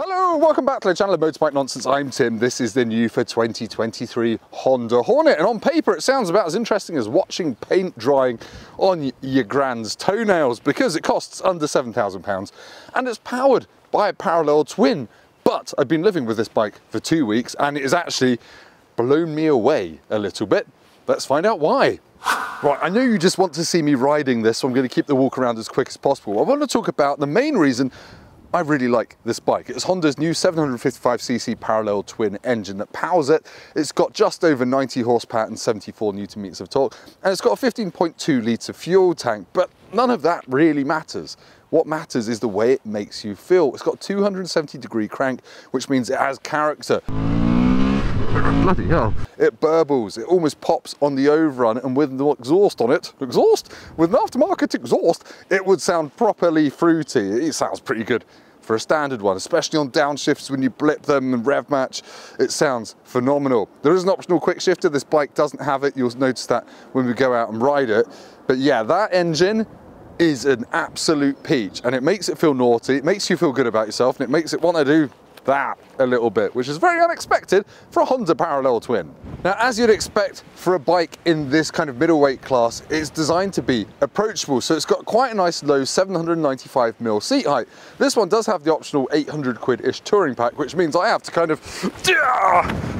Hello, welcome back to the channel of Motorbike Nonsense. I'm Tim. This is the new for 2023 Honda Hornet. And on paper, it sounds about as interesting as watching paint drying on your grand's toenails because it costs under £7,000 and it's powered by a parallel twin. But I've been living with this bike for two weeks and it has actually blown me away a little bit. Let's find out why. Right, I know you just want to see me riding this, so I'm going to keep the walk around as quick as possible. I want to talk about the main reason I really like this bike. It's Honda's new 755cc parallel twin engine that powers it. It's got just over 90 horsepower and 74 newton meters of torque, and it's got a 15.2 litre fuel tank, but none of that really matters. What matters is the way it makes you feel. It's got 270 degree crank, which means it has character. Bloody hell. It burbles, it almost pops on the overrun, and with the exhaust on it, exhaust? With an aftermarket exhaust, it would sound properly fruity. It sounds pretty good for a standard one, especially on downshifts when you blip them and rev match, it sounds phenomenal. There is an optional quick shifter, this bike doesn't have it, you'll notice that when we go out and ride it. But yeah, that engine is an absolute peach and it makes it feel naughty, it makes you feel good about yourself and it makes it want to do that a little bit, which is very unexpected for a Honda parallel twin. Now, as you'd expect for a bike in this kind of middleweight class, it's designed to be approachable. So it's got quite a nice low 795mm seat height. This one does have the optional 800 quid-ish touring pack, which means I have to kind of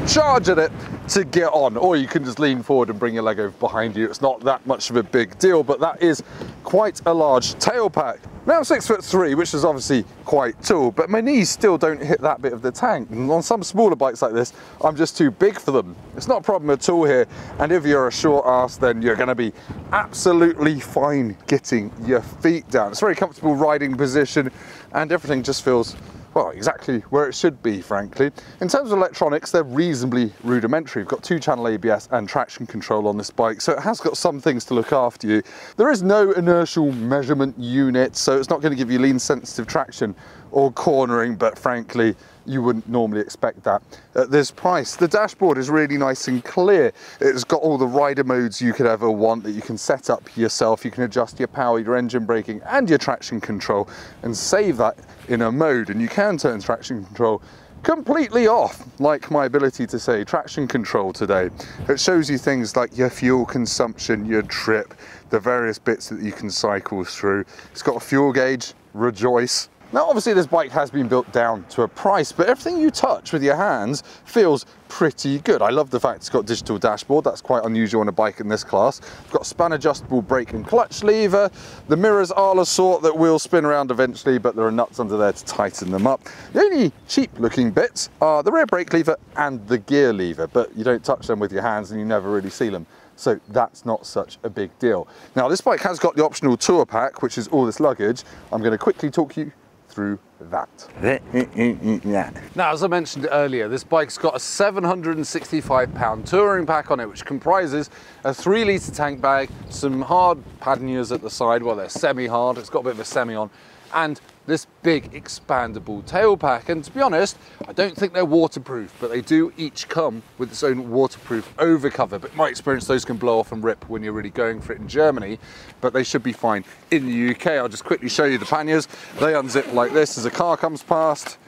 charge at it to get on, or you can just lean forward and bring your leg over behind you. It's not that much of a big deal, but that is quite a large tail pack. Now I'm six foot three, which is obviously quite tall, but my knees still don't hit that bit of the tank. And on some smaller bikes like this, I'm just too big for them. It's not a problem at all here. And if you're a short ass, then you're gonna be absolutely fine getting your feet down. It's a very comfortable riding position and everything just feels well, exactly where it should be, frankly. In terms of electronics, they're reasonably rudimentary. We've got two channel ABS and traction control on this bike, so it has got some things to look after you. There is no inertial measurement unit, so it's not going to give you lean sensitive traction or cornering, but frankly, you wouldn't normally expect that at this price. The dashboard is really nice and clear. It's got all the rider modes you could ever want that you can set up yourself. You can adjust your power, your engine braking and your traction control and save that in a mode. And you can turn traction control completely off, like my ability to say traction control today. It shows you things like your fuel consumption, your trip, the various bits that you can cycle through. It's got a fuel gauge, rejoice, now obviously this bike has been built down to a price, but everything you touch with your hands feels pretty good. I love the fact it's got digital dashboard, that's quite unusual on a bike in this class. It's got span adjustable brake and clutch lever. The mirrors are the sort that will spin around eventually, but there are nuts under there to tighten them up. The only cheap looking bits are the rear brake lever and the gear lever, but you don't touch them with your hands and you never really see them so that's not such a big deal. Now this bike has got the optional tour pack, which is all this luggage. I'm going to quickly talk you through that. Mm, mm, mm, now, as I mentioned earlier, this bike's got a 765 pound touring pack on it, which comprises a three litre tank bag, some hard panniers at the side, well, they're semi-hard, it's got a bit of a semi on, and this big expandable tail pack. And to be honest, I don't think they're waterproof, but they do each come with its own waterproof overcover. But my experience, those can blow off and rip when you're really going for it in Germany, but they should be fine in the UK. I'll just quickly show you the panniers. They unzip like this as a car comes past.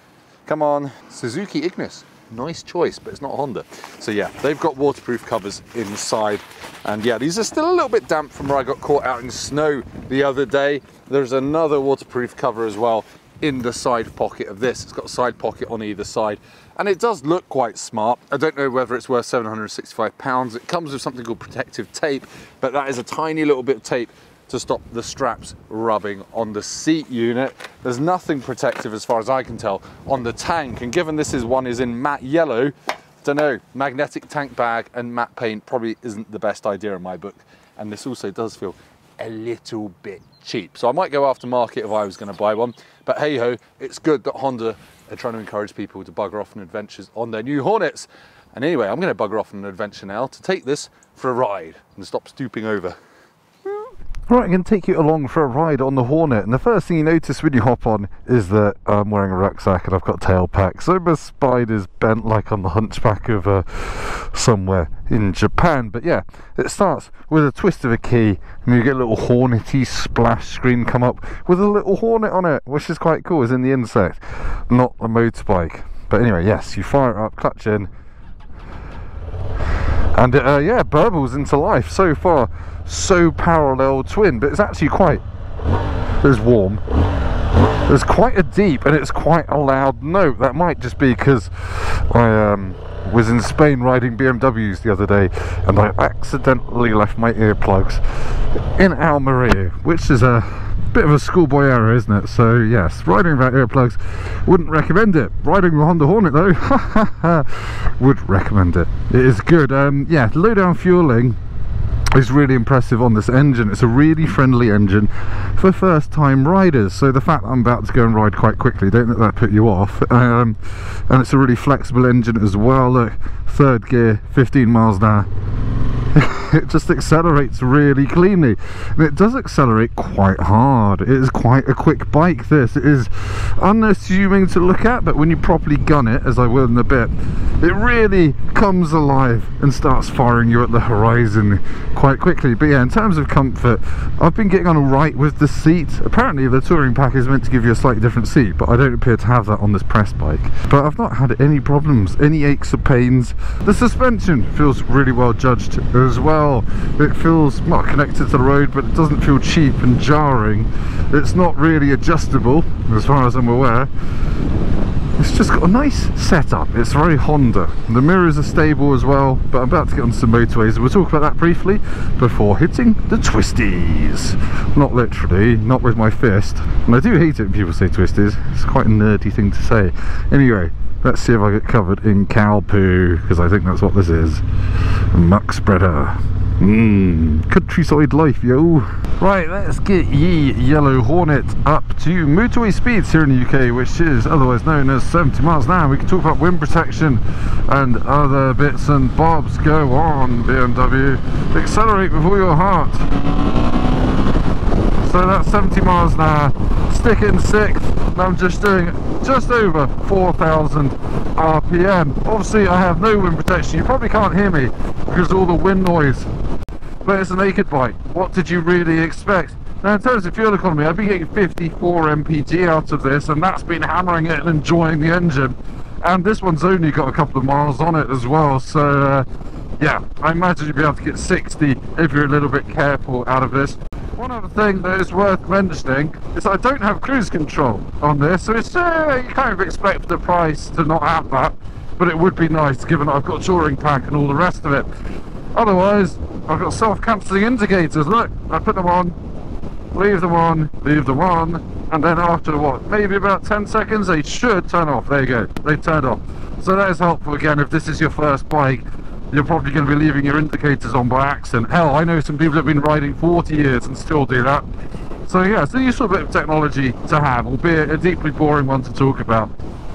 Come on, Suzuki Ignis nice choice, but it's not Honda. So yeah, they've got waterproof covers inside. And yeah, these are still a little bit damp from where I got caught out in snow the other day. There's another waterproof cover as well in the side pocket of this. It's got a side pocket on either side and it does look quite smart. I don't know whether it's worth 765 pounds. It comes with something called protective tape, but that is a tiny little bit of tape to stop the straps rubbing on the seat unit. There's nothing protective as far as I can tell on the tank. And given this is one is in matte yellow, don't know, magnetic tank bag and matte paint probably isn't the best idea in my book. And this also does feel a little bit cheap. So I might go after market if I was gonna buy one. But hey ho, it's good that Honda are trying to encourage people to bugger off on adventures on their new Hornets. And anyway, I'm gonna bugger off on an adventure now to take this for a ride and stop stooping over. Right, I'm going to take you along for a ride on the Hornet, and the first thing you notice when you hop on is that I'm wearing a rucksack and I've got tail pack, so my spine is bent like on the hunchback of uh, somewhere in Japan. But yeah, it starts with a twist of a key, and you get a little hornety splash screen come up with a little hornet on it, which is quite cool, as in the insect, not a motorbike. But anyway, yes, you fire it up, clutch in, and uh, yeah, burbles into life so far so parallel twin, but it's actually quite, it's warm. There's quite a deep and it's quite a loud note. That might just be because I um, was in Spain riding BMWs the other day and I accidentally left my earplugs in Almeria, which is a bit of a schoolboy error, isn't it? So yes, riding without earplugs, wouldn't recommend it. Riding the Honda Hornet though, would recommend it. It is good. Um, yeah, low down fueling is really impressive on this engine. It's a really friendly engine for first time riders. So the fact I'm about to go and ride quite quickly, don't let that put you off. Um, and it's a really flexible engine as well. Look, third gear, 15 miles an hour. it just accelerates really cleanly. And it does accelerate quite hard. It is quite a quick bike this. It is unassuming to look at but when you properly gun it as I will in a bit it really comes alive and starts firing you at the horizon quite quickly. But yeah in terms of comfort I've been getting on alright with the seat. Apparently the touring pack is meant to give you a slightly different seat but I don't appear to have that on this press bike. But I've not had any problems any aches or pains. The suspension feels really well judged as well. It feels not connected to the road, but it doesn't feel cheap and jarring. It's not really adjustable, as far as I'm aware. It's just got a nice setup. It's very Honda. The mirrors are stable as well, but I'm about to get on some motorways. We'll talk about that briefly before hitting the twisties. Not literally, not with my fist. And I do hate it when people say twisties. It's quite a nerdy thing to say. Anyway, Let's see if I get covered in cow poo, because I think that's what this is. Muck spreader. Mmm, countryside life, yo. Right, let's get ye Yellow Hornet up to motorway speeds here in the UK, which is otherwise known as 70 miles an hour. We can talk about wind protection and other bits and bobs. Go on, BMW. Accelerate with all your heart. So that's 70 miles an hour. Stick in sixth. and I'm just doing just over 4,000 RPM. Obviously I have no wind protection. You probably can't hear me because of all the wind noise. But it's a naked bike. What did you really expect? Now in terms of fuel economy, I've been getting 54 mpg out of this and that's been hammering it and enjoying the engine. And this one's only got a couple of miles on it as well, so uh, yeah, I imagine you'll be able to get 60 if you're a little bit careful out of this. One other thing that is worth mentioning is I don't have cruise control on this, so it's uh, you kind of expect the price to not have that, but it would be nice given I've got touring pack and all the rest of it. Otherwise, I've got self-cancelling indicators. Look, I put them on, leave them on, leave them on, and then after what, maybe about 10 seconds, they should turn off. There you go, they turned off. So that is helpful again if this is your first bike you're probably going to be leaving your indicators on by accident. Hell, I know some people have been riding 40 years and still do that. So yeah, it's a useful bit of technology to have, albeit a deeply boring one to talk about.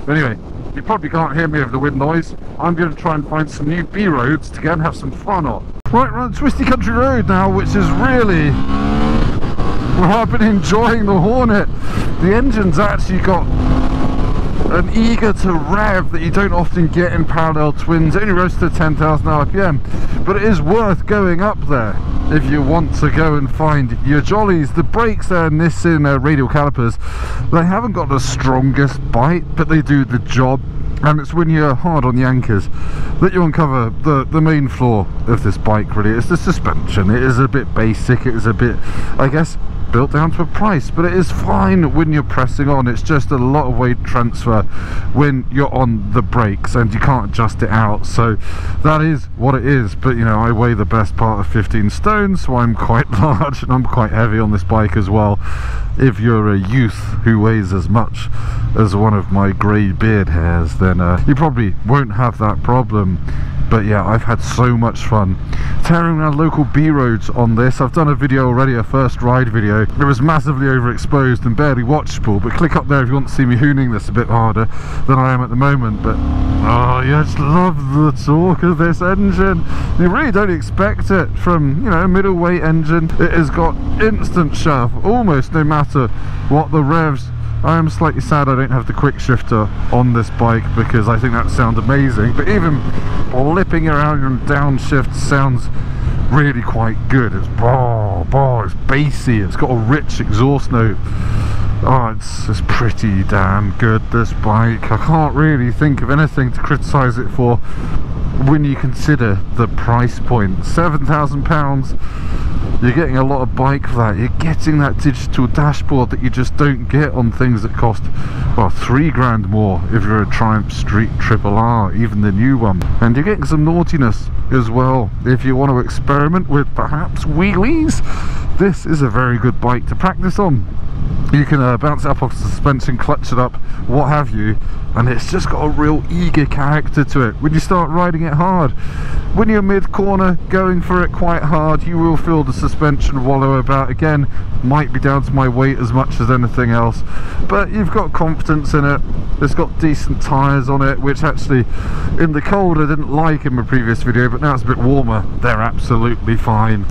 But anyway, you probably can't hear me over the wind noise. I'm going to try and find some new B roads to go and have some fun on. Right, we're on Twisty Country Road now, which is really well, I've been enjoying the Hornet. The engine's actually got an eager to rev that you don't often get in parallel twins. It only revs to 10,000 RPM, but it is worth going up there if you want to go and find your jollies. The brakes there, Nissin uh, radial calipers, they haven't got the strongest bite, but they do the job. And it's when you're hard on the anchors that you uncover the, the main flaw of this bike really. It's the suspension. It is a bit basic. It is a bit, I guess, built down to a price but it is fine when you're pressing on. It's just a lot of weight transfer when you're on the brakes and you can't adjust it out. So that is what it is. But you know I weigh the best part of 15 stone so I'm quite large and I'm quite heavy on this bike as well. If you're a youth who weighs as much as one of my grey beard hairs then uh, you probably won't have that problem but yeah I've had so much fun tearing around local B roads on this. I've done a video already a first ride video. It was massively overexposed and barely watchable but click up there if you want to see me hooning this a bit harder than I am at the moment. But oh yeah I just love the torque of this engine. You really don't expect it from you know a middleweight engine. It has got instant shove almost no matter what the revs I am slightly sad I don't have the quick shifter on this bike because I think that sounds amazing but even flipping around and downshift sounds really quite good. It's bar bar it's bassy. It's got a rich exhaust note. Oh it's, it's pretty damn good this bike. I can't really think of anything to criticize it for when you consider the price point. Seven thousand pounds you're getting a lot of bike for that. You're getting that digital dashboard that you just don't get on things that cost well three grand more if you're a Triumph Street Triple R even the new one. And you're getting some naughtiness as well. If you want to experiment with perhaps wheelies this is a very good bike to practice on you can uh, bounce it up off the suspension, clutch it up, what have you, and it's just got a real eager character to it. When you start riding it hard, when you're mid-corner, going for it quite hard, you will feel the suspension wallow about. Again, might be down to my weight as much as anything else, but you've got confidence in it. It's got decent tyres on it, which actually, in the cold, I didn't like in my previous video, but now it's a bit warmer. They're absolutely fine.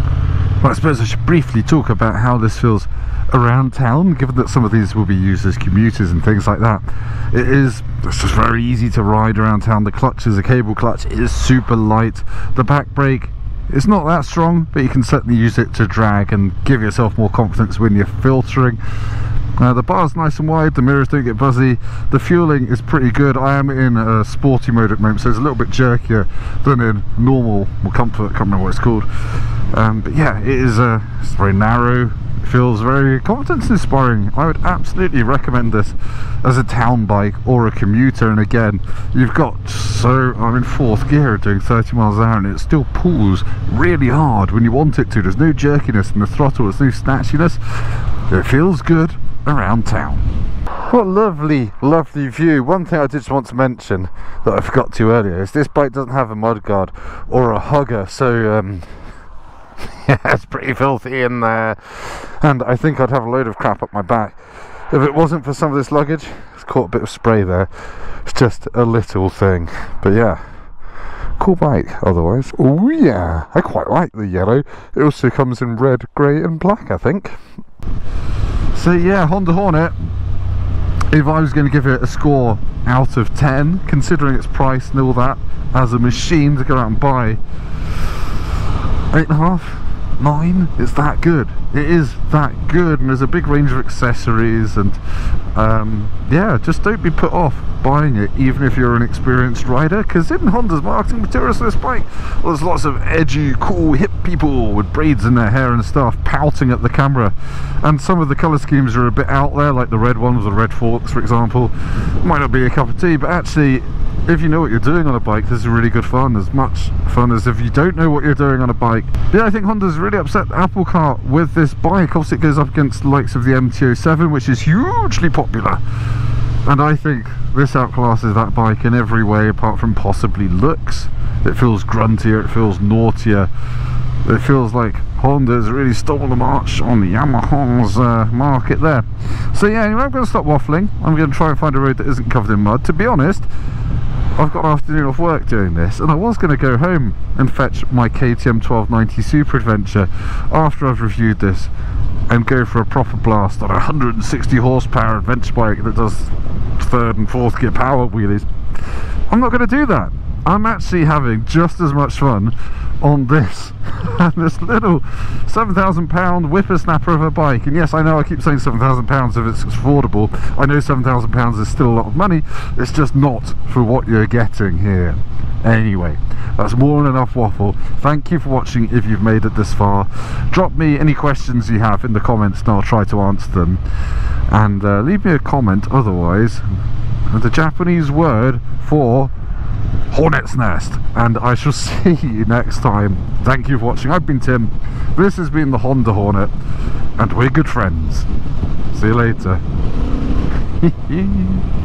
Well, I suppose I should briefly talk about how this feels around town given that some of these will be used as commuters and things like that. It is it's just very easy to ride around town. The clutch is a cable clutch. It is super light. The back brake it's not that strong but you can certainly use it to drag and give yourself more confidence when you're filtering uh, the bar's nice and wide, the mirrors don't get buzzy, the fueling is pretty good. I am in a sporty mode at the moment, so it's a little bit jerkier than in normal or comfort, I can't remember what it's called. Um, but yeah, it is uh, it's very narrow, it feels very confidence inspiring. I would absolutely recommend this as a town bike or a commuter. And again you've got so I'm in fourth gear doing 30 miles an hour and it still pulls really hard when you want it to. There's no jerkiness in the throttle there's no snatchiness. It feels good around town what a lovely, lovely view. One thing I did just want to mention that I forgot to earlier is this bike doesn't have a mudguard or a hugger, so um, yeah, it's pretty filthy in there. And I think I'd have a load of crap up my back. If it wasn't for some of this luggage, it's caught a bit of spray there. It's just a little thing. But yeah, cool bike otherwise. Oh yeah, I quite like the yellow. It also comes in red, grey and black, I think. So yeah, Honda Hornet. If I was going to give it a score out of 10, considering its price and all that, as a machine to go out and buy, eight and a half, nine. It's that good. It is that good, and there's a big range of accessories, and um, yeah, just don't be put off buying it, even if you're an experienced rider. Because in Honda's marketing materials for this bike, well, there's lots of edgy, cool, hip people with braids in their hair and stuff, pouting at the camera. And some of the colour schemes are a bit out there, like the red one with the red forks, for example. Might not be a cup of tea, but actually if you know what you're doing on a bike, this is really good fun. As much fun as if you don't know what you're doing on a bike. Yeah, I think Honda's really upset Apple Car with this bike. Obviously, it goes up against the likes of the MT-07, which is hugely popular. And I think this outclasses that bike in every way, apart from possibly looks. It feels gruntier, it feels naughtier. It feels like Honda's really stole the march on the Yamaha's uh, market there. So yeah, anyway, I'm going to stop waffling. I'm going to try and find a road that isn't covered in mud. To be honest, I've got an afternoon off work doing this and I was going to go home and fetch my KTM 1290 Super Adventure after I've reviewed this and go for a proper blast on a 160 horsepower adventure bike that does third and fourth gear power wheelies. I'm not going to do that. I'm actually having just as much fun on this. This little £7,000 whippersnapper of a bike. And yes I know I keep saying £7,000 if it's affordable. I know £7,000 is still a lot of money. It's just not for what you're getting here. Anyway that's more than enough waffle. Thank you for watching if you've made it this far. Drop me any questions you have in the comments and I'll try to answer them. And uh, leave me a comment otherwise. The Japanese word for hornet's nest and I shall see you next time. Thank you for watching. I've been Tim. This has been the Honda Hornet and we're good friends. See you later